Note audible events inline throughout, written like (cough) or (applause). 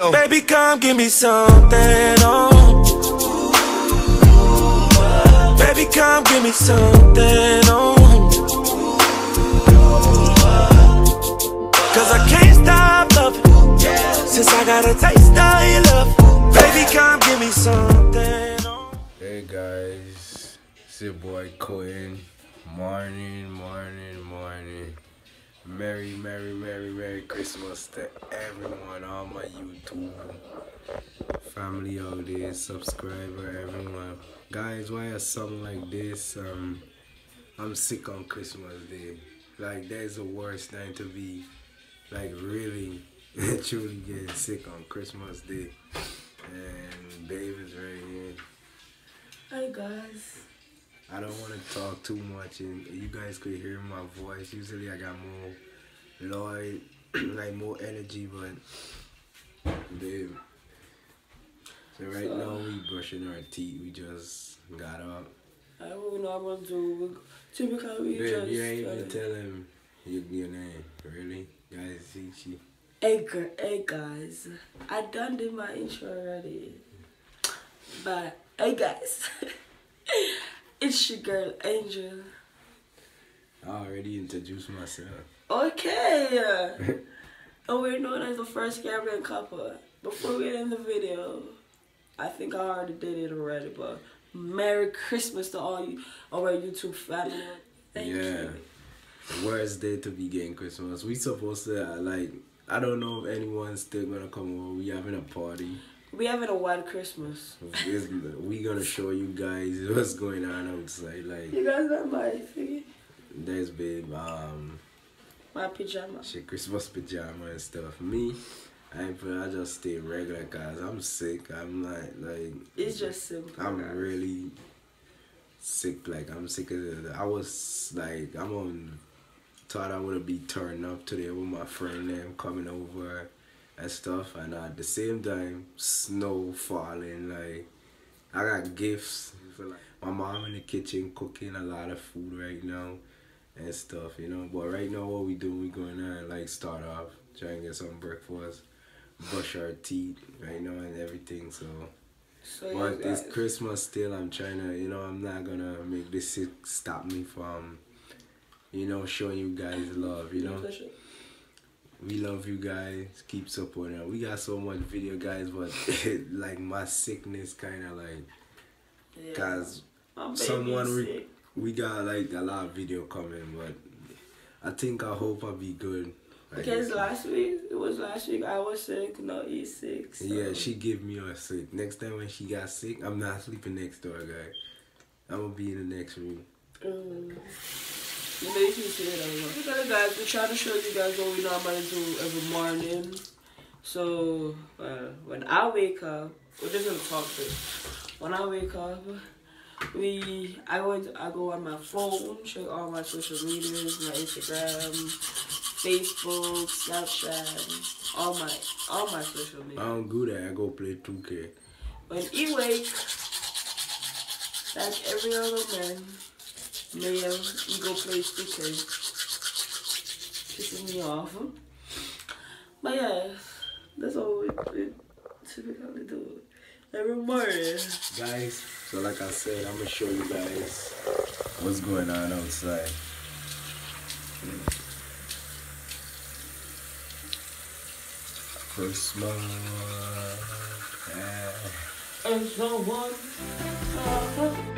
Oh. Baby, come give me something, oh. Baby, come give me something, oh. Cause I can't stop loving since I got a taste of your love. Baby, come give me something, oh. Hey guys, it's your boy Quinn. Morning, morning, morning. Merry, merry, merry, merry Christmas to everyone, all my YouTube family out there, subscriber, everyone. Guys, why a song like this? Um, I'm sick on Christmas Day. Like, that's the worst time to be, like, really, (laughs) truly getting sick on Christmas Day. And is right here. Hi guys. I don't want to talk too much, and you guys could hear my voice. Usually, I got more Lloyd, (clears throat) like more energy, but babe. So right So- now we brushing our teeth. We just got up. I will not want to. Typically, we Babe, just. you ain't even uh, tell him your, your name, really? Guys, see she. Hey, hey guys, I done did my intro already. But hey guys, (laughs) it's your girl Angel. I already introduced myself. Okay. (laughs) and we're known as the first Gambian couple. Before we get in the video, I think I already did it already, but Merry Christmas to all you, all our YouTube family. Thank yeah. you. Worst day to be getting Christmas. We supposed to uh, like. I don't know if anyone's still gonna come over. We having a party. We having a white Christmas. (laughs) We gonna show you guys (laughs) what's going on outside. Like You guys got my there's been um My pajama. shit Christmas pajama and stuff. Me, I ain't put I just stay regular guys. I'm sick. I'm not like It's just simple. I'm guys. really sick. Like I'm sick of the, I was like I'm on thought I would be turning up today with my friend them coming over and stuff and at the same time snow falling like I got gifts for like my mom in the kitchen cooking a lot of food right now and stuff, you know. But right now what we do we going to like start off, try and get some breakfast, brush our teeth right now and everything so So but it's. Christmas still. I'm trying to, you know, I'm not gonna make this stop me from, you know, showing you guys love. You know, we love you guys. Keep supporting. us. We got so much video, guys, but (laughs) like my sickness kind of like, Yeah. cause someone re- sick. We got like a lot of video coming, but I think I hope I'll be good. Like, Because last week, it was last week I was sick, no, he's sick. So. Yeah, she give me a sick. Next time when she got sick, I'm not sleeping next door, guy. I'm gonna be in the next room. Um, you know, you can see it. Okay, guys, we're trying to show you guys what we normally do every morning. So, uh, when I wake up, we're just gonna talk this. When I wake up, we I go I go on my phone, check all my social medias, my Instagram, Facebook, Snapchat, all my all my social medias. I media. don't do that. I go play 2K. When he wake, like every other man, male, he go play sticker. Pissing me off. But yeah, that's all we, we typically do. Every morning. Guys, so like I said, I'm gonna show you guys what's going on outside. Christmas. Yeah. Uh,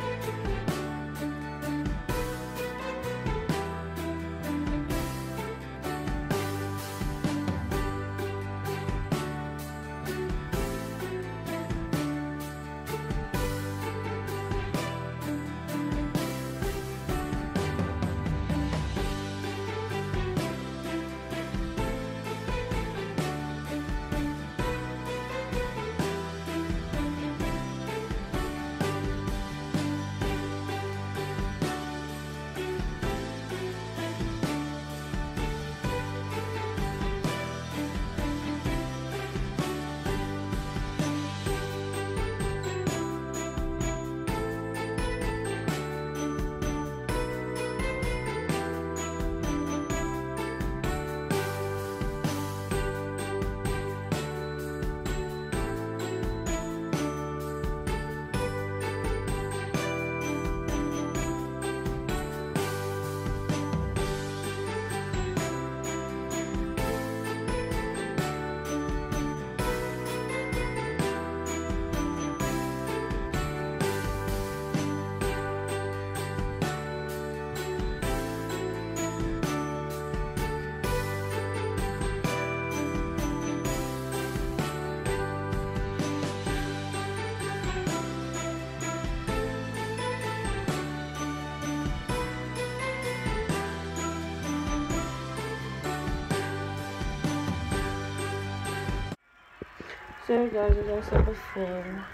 So guys, as I said before,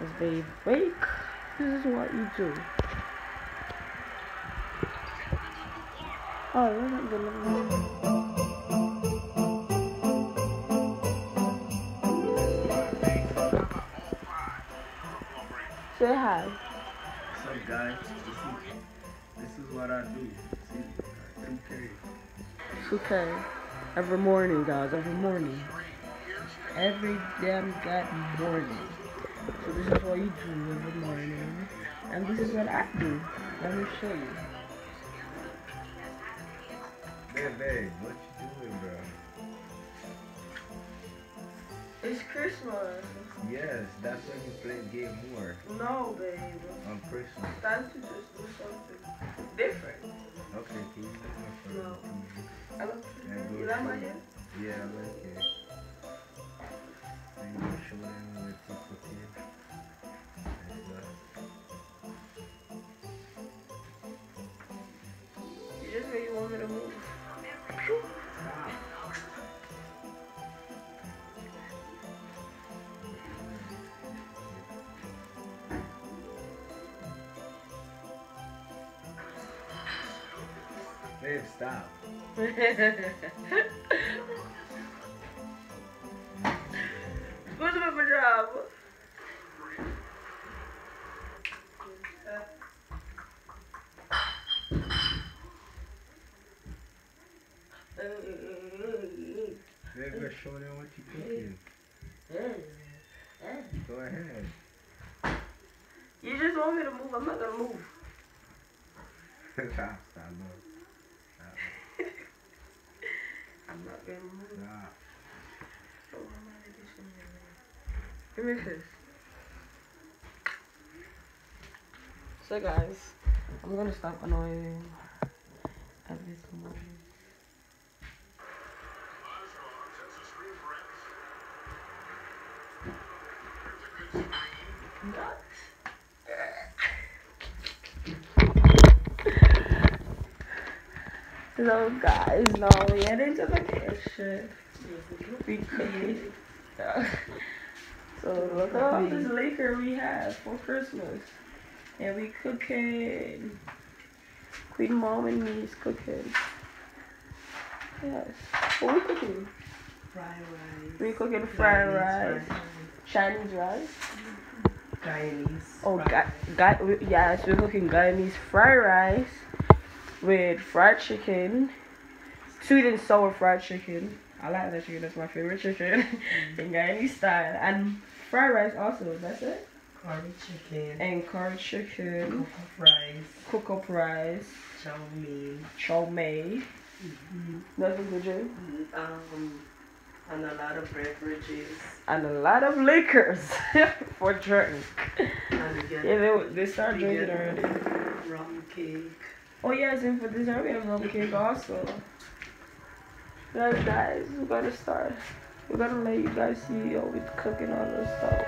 as they wake, this is what you do. Oh, you're not good Say hi. What's up, guys? This is, this is what I do. See, 2K. 2K. Every morning, guys. Every morning. Every damn goddamn morning. So this is what you do in the morning. And this is what I do. Let me show you. Hey, babe, what you doing, bro? It's Christmas. Yes, that's when you play game more No, babe. on Christmas. Time to just do something different. Okay, can you let me show No. I love Yeah, go You like my show hair? Yeah, I like it. Babe, stop. What's my job? Babe, go show them what you cooking. Go ahead. You just want me to move. I'm not gonna move. stop, stop, no. Stop, Not this. So guys, I'm gonna stop annoying at this moment. What? So guys, now we head into kitchen We could. So look at all this liquor we have for Christmas. And we cooking. Queen mom and me is cooking. Yes. What we cooking? Fried rice. We cooking fried rice. Chinese Chinese rice. Chinese. Oh, Ga- Ga- yes, we're cooking Guyanese fried rice with fried chicken, sweet and sour fried chicken. I like that chicken. That's my favorite chicken mm. (laughs) in Guyanese style. And fried rice also. That's it. curry chicken. And curry chicken, Cocoa rice. cook up rice, Chow mein. chow mein. Mm-hmm. Nothing good, drink. Mm, um, and a lot of beverages. And a lot of liquors (laughs) for drink. And Yeah, they, they start drinking already. Rum cake. Oh yes, and for dessert we have rum cake also. Yes, guys, we're gonna start. We're gonna let you guys see all we cooking all this stuff.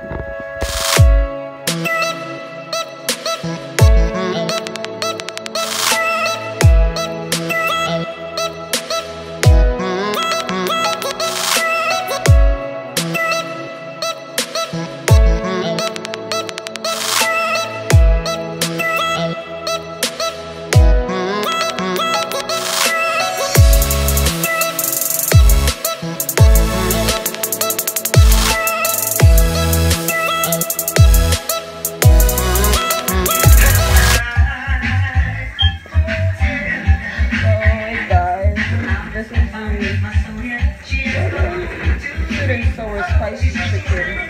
Spicy